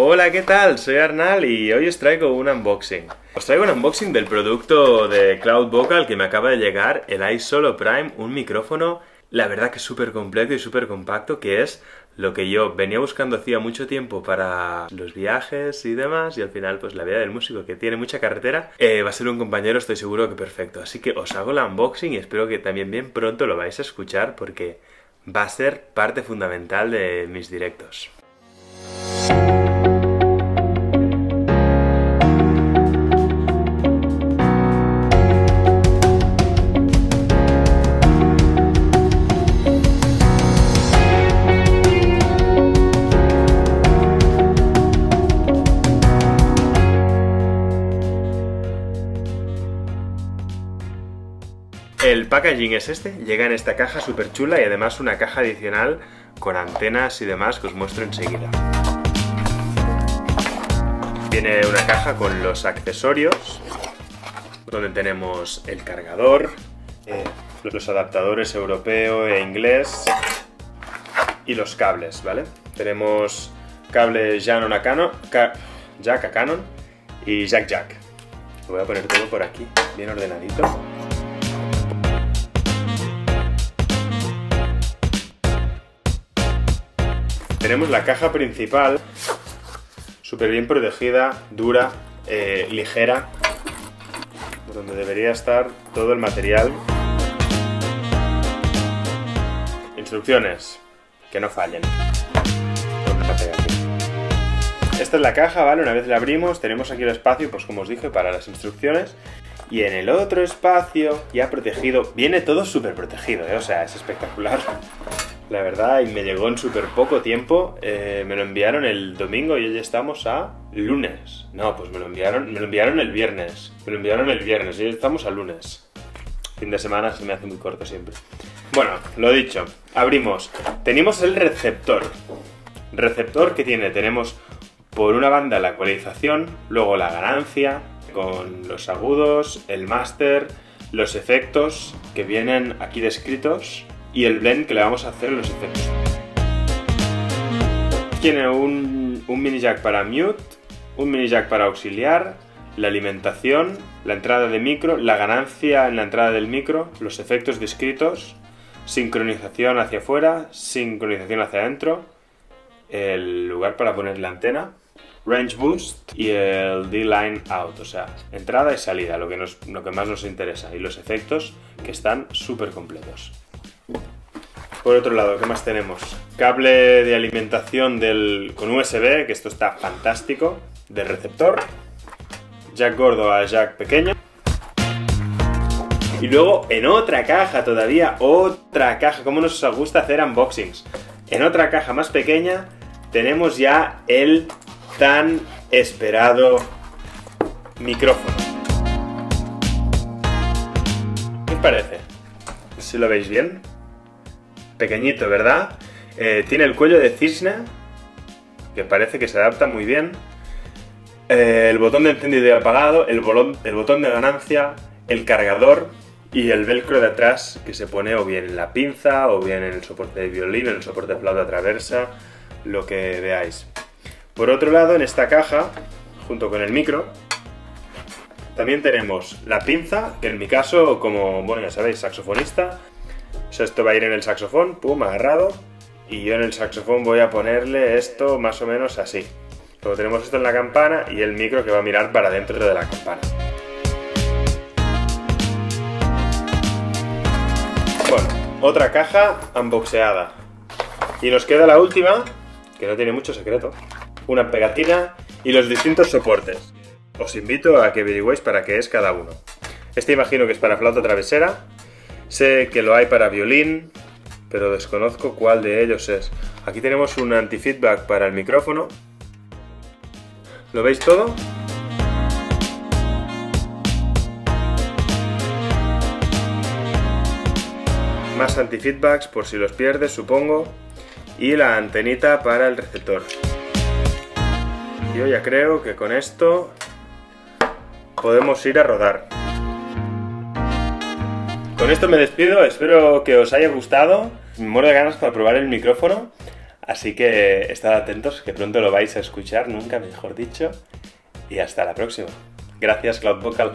Hola, ¿qué tal? Soy Arnal y hoy os traigo un unboxing. Os traigo un unboxing del producto de Cloud Vocal que me acaba de llegar, el iSolo Prime, un micrófono, la verdad que súper completo y súper compacto, que es lo que yo venía buscando hacía mucho tiempo para los viajes y demás, y al final pues la vida del músico que tiene mucha carretera eh, va a ser un compañero, estoy seguro que perfecto. Así que os hago el unboxing y espero que también bien pronto lo vais a escuchar porque va a ser parte fundamental de mis directos. El packaging es este, llega en esta caja súper chula y además una caja adicional con antenas y demás que os muestro enseguida. Viene una caja con los accesorios, donde tenemos el cargador, eh, los adaptadores europeo e inglés y los cables, ¿vale? Tenemos cable Canon a Canon, jack a Canon y jack jack. Lo voy a poner todo por aquí, bien ordenadito. Tenemos la caja principal, súper bien protegida, dura, eh, ligera, donde debería estar todo el material. Instrucciones, que no fallen. Esta es la caja, ¿vale? Una vez la abrimos, tenemos aquí el espacio, pues como os dije, para las instrucciones. Y en el otro espacio, ya protegido, viene todo súper protegido, ¿eh? O sea, es espectacular la verdad, y me llegó en súper poco tiempo. Eh, me lo enviaron el domingo y hoy estamos a lunes. No, pues me lo enviaron, me lo enviaron el viernes. Me lo enviaron el viernes y hoy estamos a lunes. Fin de semana se me hace muy corto siempre. Bueno, lo dicho, abrimos. Tenemos el receptor. Receptor que tiene, tenemos por una banda la ecualización, luego la ganancia con los agudos, el máster, los efectos que vienen aquí descritos y el blend que le vamos a hacer en los efectos. Tiene un, mini jack para mute, un mini jack para auxiliar, la alimentación, la entrada de micro, la ganancia en la entrada del micro, los efectos discretos, sincronización hacia afuera, sincronización hacia adentro, el lugar para poner la antena, range boost y el D-line out, o sea, entrada y salida, lo que, lo que más nos interesa, y los efectos que están súper completos. Por otro lado, ¿qué más tenemos? Cable de alimentación del, con USB, que esto está fantástico, del receptor. Jack gordo a jack pequeño. Y luego en otra caja todavía, otra caja, como nos gusta hacer unboxings. En otra caja más pequeña tenemos ya el tan esperado micrófono. ¿Qué os parece? Si lo veis bien pequeñito, ¿verdad? Eh, tiene el cuello de cisne, que parece que se adapta muy bien. Eh, el botón de encendido y apagado, el, el botón de ganancia, el cargador y el velcro de atrás que se pone o bien en la pinza o bien en el soporte de violín, en el soporte de flauta traversa, lo que veáis. Por otro lado, en esta caja, junto con el micro, también tenemos la pinza, que en mi caso, como, bueno, ya sabéis, saxofonista, esto va a ir en el saxofón, pum, agarrado. Y yo en el saxofón voy a ponerle esto más o menos así. Luego tenemos esto en la campana y el micro que va a mirar para dentro de la campana. Bueno, otra caja unboxeada. Y nos queda la última, que no tiene mucho secreto. Una pegatina y los distintos soportes. Os invito a que averigüéis para qué es cada uno. Este imagino que es para flauta travesera, Sé que lo hay para violín, pero desconozco cuál de ellos es. Aquí tenemos un anti-feedback para el micrófono. ¿Lo veis todo? Más anti-feedbacks por si los pierdes, supongo. Y la antenita para el receptor. Yo ya creo que con esto podemos ir a rodar. Con esto me despido, espero que os haya gustado. Me muero de ganas para probar el micrófono. Así que estad atentos, que pronto lo vais a escuchar, nunca mejor dicho. Y hasta la próxima. Gracias, Cloud Vocal.